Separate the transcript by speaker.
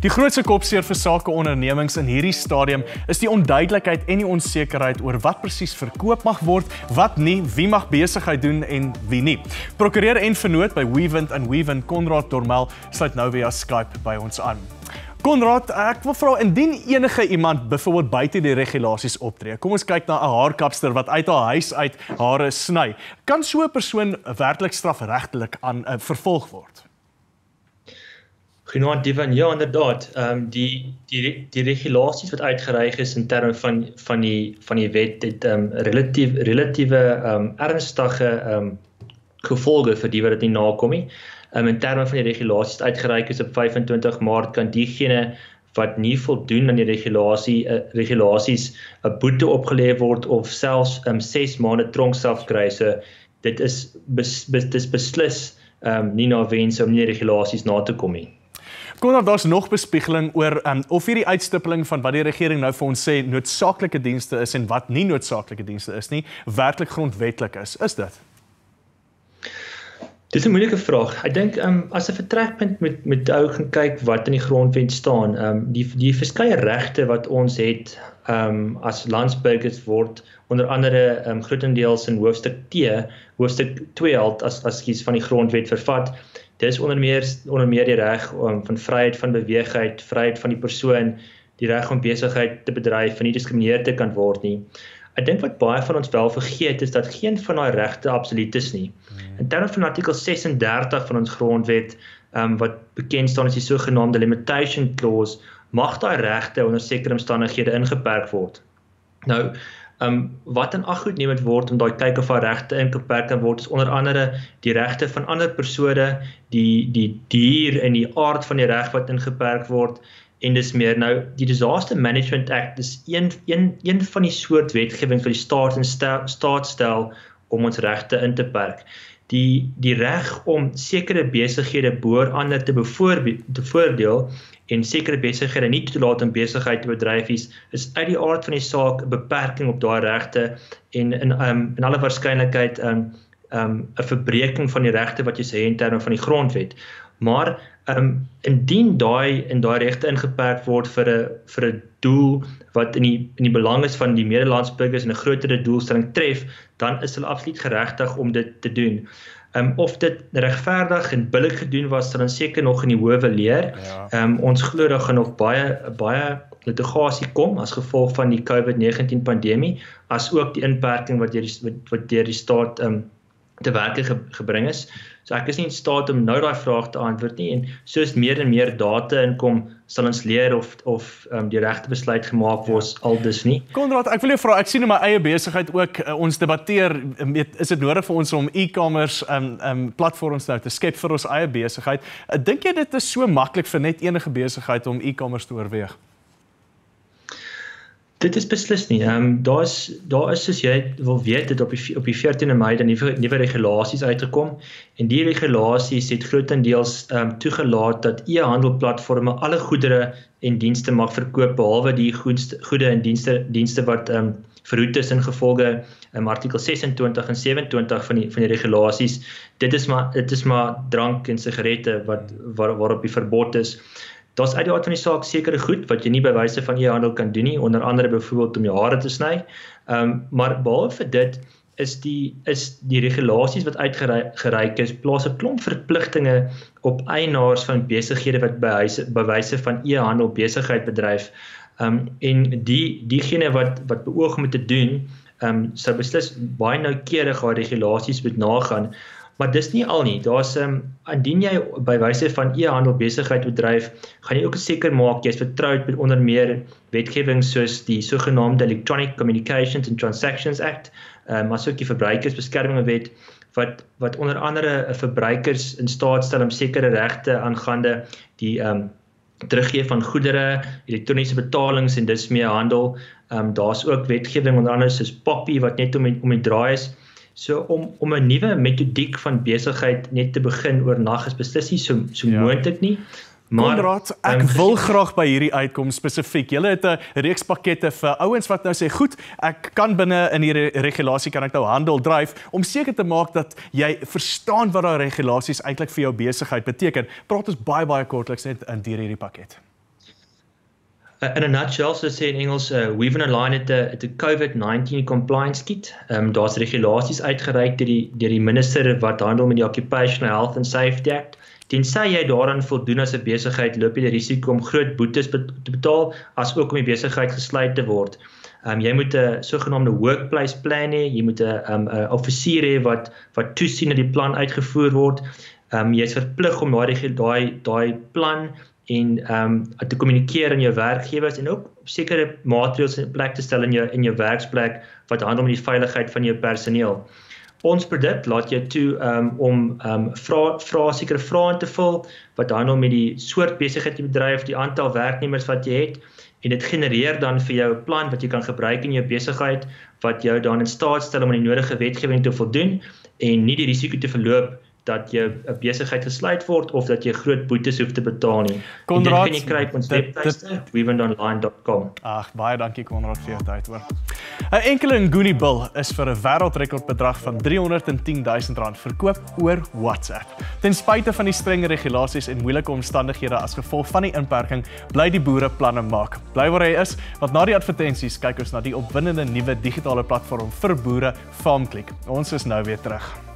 Speaker 1: Die grootste kopseer vir sake ondernemings in hierdie stadium is die onduidelikheid en die onsekerheid oor wat presies verkoop mag word, wat nie, wie mag besigheid doen en wie nie. Prokureur en vernoot by Weavent and Weavent Konrad Dormel sluit nou via Skype by ons aan. Konrad, ek wil vra indien enige iemand byvoorbeeld buite die regulasies optree. Kom ons kyk na 'n haarkapster wat uit haar huis uit hare sny. Kan so 'n persoon werklik strafregtelik aan uh, vervolg word?
Speaker 2: Genoeg Divan, ja inderdaad. Ehm um, die die die regulasies wat uitgereik is in terme van van die van die wet het ehm um, relatief relatiewe ehm um, ernstige ehm um, gevolge vir die wat dit nie nakom nie um, in terme van die regulasies uitgereik is op 25 Maart kan diegene wat nie voldoen aan die regulasie uh, regulasies 'n boete opgelê word of selfs um, 6 maande tronkstraf kry. So dit is bes, bes, dis beslis um, nie na wens om nie regulasies na te kom nie.
Speaker 1: Konrad, daar's nog bespiegeling oor um, of hierdie uitstippeling van wat die regering nou vir ons sê noodsaaklike dienste is en wat nie noodsaaklike dienste is nie, werklik grondwetlik is. Is dit?
Speaker 2: Dis 'n moeilike vraag. Ek dink ehm um, as 'n vertrekpunt met met ou gaan kyk wat in die grondwet staan, ehm um, die die verskeie regte wat ons het ehm um, as landsburgers word onder andere ehm um, grootendeels in hoofstuk T, hoofstuk 2 halt as as kies van die grondwet vervat. Dis onder meer onder meer die reg um, van vryheid van beweegheid, vryheid van die persoon, die reg om besigheid te bedryf en nie gediskrimineer te kan word nie. Ek dink wat baie van ons wel vergeet is dat geen van daai regte absoluut is nie. In terme van artikel 36 van ons grondwet, um, wat bekend staan as die sogenaamde limitation clause, mag daai regte onder sekere omstandighede ingeperk word. Nou, ehm um, wat in ag geneem word om daai kyk of daai regte ingeperk kan word is onder andere die regte van ander persone, die die dier en die aard van die reg wat ingeperk word. En dis meer nou die disaster management act is een een een van die soort wetgewing vir die staat en stel, staat stel om ons regte in te perk. Die die reg om sekere besighede bo ander te te voordeel en sekere besighede nie toelaat om besigheid te bedryf is is uit die aard van die saak 'n beperking op daai regte en in um, in alle waarskynlikheid 'n um, 'n um, 'n verbreeking van die regte wat jy sê in terme van die grondwet maar Ehm um, indien daai in daai regte ingeperk word vir 'n vir 'n doel wat in die in die belang is van die medelandsburgers en 'n groter doelstelling tref, dan is hulle absoluut geregtig om dit te doen. Um, of dit regverdig en billik gedoen was, sal dan seker nog in die howe leer. Ja. Um, ons glo daar gaan nog baie baie litigasie kom as gevolg van die COVID-19 pandemie, as ook die inperking wat deur die wat deur die staat um, te werke ge, gebring is. So ek is nie in staat om nou daai vraag te antwoord nie en soos meer en meer data inkom, sal ons leer of of um, die regte besluit gemaak word ja. aldus nie.
Speaker 1: Konrad, ek wil jou vra, ek sien in my eie besigheid ook uh, ons debatteer met is dit nodig vir ons om e-commerce um um platforms nou te skep vir ons eie besigheid? Uh, Dink jy dit is so maklik vir net enige besigheid om e-commerce te oorweeg?
Speaker 2: Dit is beslis nie. Ehm um, daar's daar is soos jy wil weet dit op die op die 14de Mei dan nuwe nuwe regulasies uitgekom en die regulasies het grootendeels ehm um, toegelaat dat e-handelplatforms alle goedere en dienste mag verkoop behalwe die goedste, goede en dienste dienste wat ehm um, verhoed is in gevolge um, artikel 26 en 27 van die van die regulasies. Dit is maar dit is maar drank en sigarette wat waar, waarop die verbod is. Daar's uit die aard van die saak sekere goed wat jy nie by wyse van e-handel kan doen nie, onder andere byvoorbeeld om jou hare te sny. Ehm um, maar behalwe vir dit is die is die regulasies wat uitgereik is plaas 'n klomp verpligtinge op eienaars van besighede wat by huise by wyse van e-handel besigheid bedryf. Ehm um, en die diegene wat wat beoog om te doen, ehm um, sou beslis baie noukeurig haar regulasies moet nagaan Maar dis nie al nie. Daar's 'n um, indien jy by wyse van e-handel besigheid bedryf, gaan jy ook seker maak jy's vertroud met onder meer wetgewing soos die sogenaamde Electronic Communications and Transactions Act, ehm um, asook die verbruikersbeskermingswet wat wat onder andere 'n verbruikers in staat stel om sekere regte aangaande die ehm um, teruggee van goedere, elektroniese betalings en dis mee handel. Ehm um, daar's ook wetgewing onder andere soos Poppy wat net om om die draai is. So om om 'n nuwe metodiek van besigheid net te begin oornag is beslis nie so so ja. moontlik nie.
Speaker 1: Maar Konrad, ek um, wil graag by hierdie uitkom spesifiek. Julle het 'n reeks pakkette vir ouens wat nou sê, "Goed, ek kan binne in hierdie regulasie kan ek nou handel dryf om seker te maak dat jy verstaan wat daai regulasies eintlik vir jou besigheid beteken." Praat ons baie baie kortliks net in hierdie pakket.
Speaker 2: Uh, in 'n nutshell so sê in Engels, uh, Weaven Online het 'n het 'n COVID-19 compliance kit. Ehm um, daar's regulasies uitgereik deur die deur die minister wat handel met die Occupational Health and Safety Act. Tensy jy daaraan voldoen as 'n besigheid, loop jy die risiko om groot boetes te betaal as ook om die besigheid gesluit te word. Ehm um, jy moet 'n sogenaamde workplace plan hê, jy moet 'n um, 'n offisier hê wat wat toesien dat die plan uitgevoer word. Ehm um, jy's verplig om daai daai daai plan en ehm um, te kommunikeer aan jou werkgewers en ook sekere maatreëls in plek te stel in jou in jou werksplek wat handel om die veiligheid van jou personeel. Ons produk laat jou toe um, om ehm um, vra vra sekere vrae te vul wat handel met die soort besigheid jy bedryf, die aantal werknemers wat jy het en dit genereer dan vir jou 'n plan wat jy kan gebruik in jou besigheid wat jou dan in staat stel om aan die nodige wetgewing te voldoen en nie die risiko te verloop dat jy 'n besigheid gesluit word of dat jy groot boetes hoef te betaal nie. Konrad, kan jy kry op ons webtuiste wevendonline.com.
Speaker 1: Ag, baie dankie Konrad vir jou tyd hoor. 'n Enkele Nguni bil is vir 'n wêreldrekord bedrag van 310 000 rand verkoop oor WhatsApp. Ten spyte van die strenge regulasies en moeilike omstandighede as gevolg van die inperking, bly die boere planne maak. Bly waar hy is, want na die advertensies kyk ons na die opwindende nuwe digitale platform vir boere, FarmClick. Ons is nou weer terug.